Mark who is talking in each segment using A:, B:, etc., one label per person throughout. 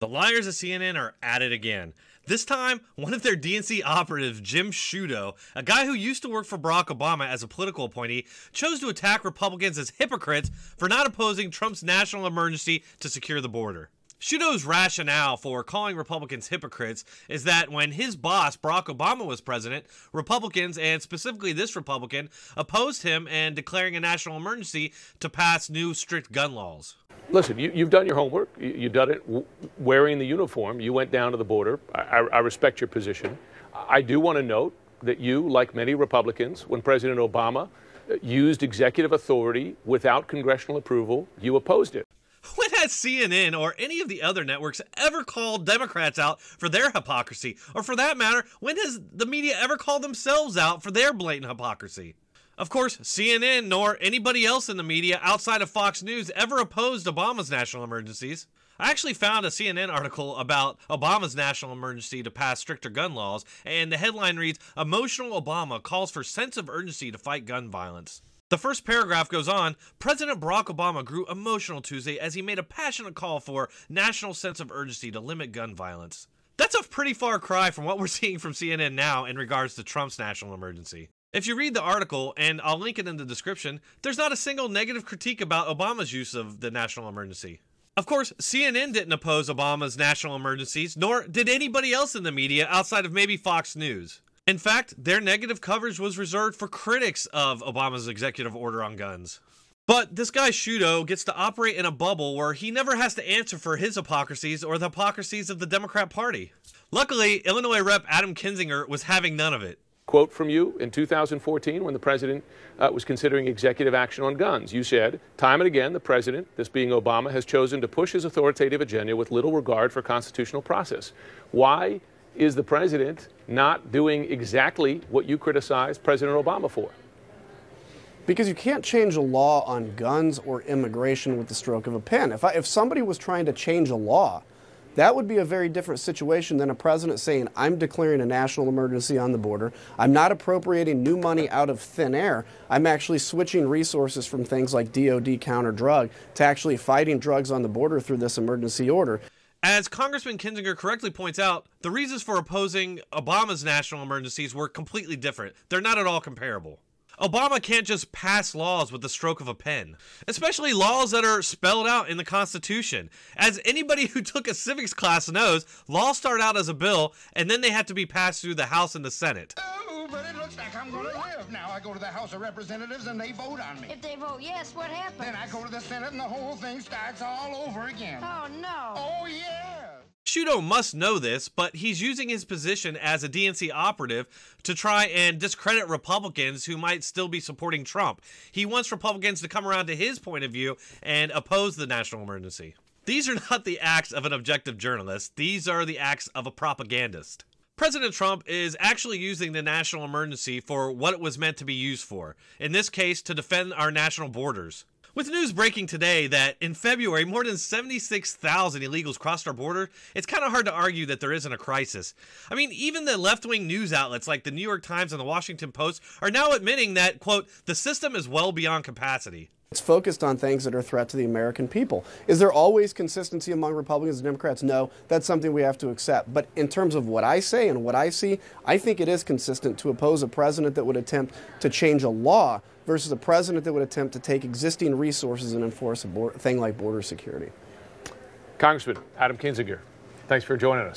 A: The liars at CNN are at it again. This time, one of their DNC operatives, Jim Sciutto, a guy who used to work for Barack Obama as a political appointee, chose to attack Republicans as hypocrites for not opposing Trump's national emergency to secure the border. Sciutto's rationale for calling Republicans hypocrites is that when his boss, Barack Obama, was president, Republicans, and specifically this Republican, opposed him and declaring a national emergency to pass new strict gun laws.
B: Listen, you, have done your homework. You, have done it wearing the uniform. You went down to the border. I, I respect your position. I do want to note that you, like many Republicans, when President Obama uh, used executive authority without congressional approval, you opposed it.
A: When has CNN or any of the other networks ever called Democrats out for their hypocrisy? Or for that matter, when has the media ever called themselves out for their blatant hypocrisy? Of course, CNN nor anybody else in the media outside of Fox News ever opposed Obama's national emergencies. I actually found a CNN article about Obama's national emergency to pass stricter gun laws, and the headline reads Emotional Obama calls for sense of urgency to fight gun violence. The first paragraph goes on President Barack Obama grew emotional Tuesday as he made a passionate call for national sense of urgency to limit gun violence. That's a pretty far cry from what we're seeing from CNN now in regards to Trump's national emergency. If you read the article, and I'll link it in the description, there's not a single negative critique about Obama's use of the national emergency. Of course, CNN didn't oppose Obama's national emergencies, nor did anybody else in the media outside of maybe Fox News. In fact, their negative coverage was reserved for critics of Obama's executive order on guns. But this guy Sciutto gets to operate in a bubble where he never has to answer for his hypocrisies or the hypocrisies of the Democrat Party. Luckily, Illinois Rep Adam Kinzinger was having none of it.
B: Quote from you in 2014 when the president uh, was considering executive action on guns. You said, time and again, the president, this being Obama, has chosen to push his authoritative agenda with little regard for constitutional process. Why is the president not doing exactly what you criticized President Obama for?
C: Because you can't change a law on guns or immigration with the stroke of a pen. If, I, if somebody was trying to change a law, that would be a very different situation than a president saying, I'm declaring a national emergency on the border. I'm not appropriating new money out of thin air. I'm actually switching resources from things like DOD counter drug to actually fighting drugs on the border through this emergency order.
A: As Congressman Kinzinger correctly points out, the reasons for opposing Obama's national emergencies were completely different. They're not at all comparable. Obama can't just pass laws with the stroke of a pen, especially laws that are spelled out in the Constitution. As anybody who took a civics class knows, laws start out as a bill and then they have to be passed through the House and the Senate.
D: Oh, but it looks like I'm going to live. Now I go to the House of Representatives and they vote on me.
E: If they vote yes, what happens?
D: Then I go to the Senate and the whole thing starts all over again.
E: Oh, no.
D: Oh, yeah.
A: Sciutto must know this, but he's using his position as a DNC operative to try and discredit Republicans who might still be supporting Trump. He wants Republicans to come around to his point of view and oppose the national emergency. These are not the acts of an objective journalist, these are the acts of a propagandist. President Trump is actually using the national emergency for what it was meant to be used for. In this case, to defend our national borders. With news breaking today that in February more than 76,000 illegals crossed our border, it's kind of hard to argue that there isn't a crisis. I mean, even the left wing news outlets like the New York Times and the Washington Post are now admitting that, quote, the system is well beyond capacity.
C: It's focused on things that are a threat to the American people. Is there always consistency among Republicans and Democrats? No, that's something we have to accept. But in terms of what I say and what I see, I think it is consistent to oppose a president that would attempt to change a law versus a president that would attempt to take existing resources and enforce a thing like border security.
B: Congressman Adam Kinzinger, thanks for joining us.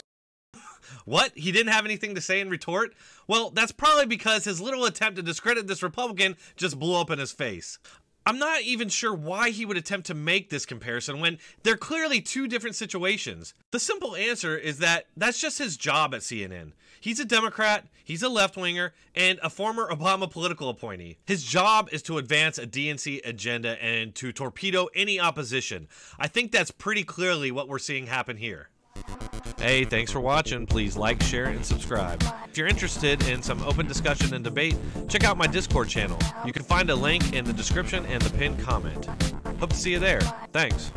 A: What? He didn't have anything to say in retort? Well, that's probably because his little attempt to discredit this Republican just blew up in his face. I'm not even sure why he would attempt to make this comparison when they're clearly two different situations. The simple answer is that that's just his job at CNN. He's a Democrat, he's a left winger, and a former Obama political appointee. His job is to advance a DNC agenda and to torpedo any opposition. I think that's pretty clearly what we're seeing happen here. Hey, thanks for watching. Please like, share, and subscribe. If you're interested in some open discussion and debate, check out my Discord channel. You can find a link in the description and the pinned comment. Hope to see you there. Thanks.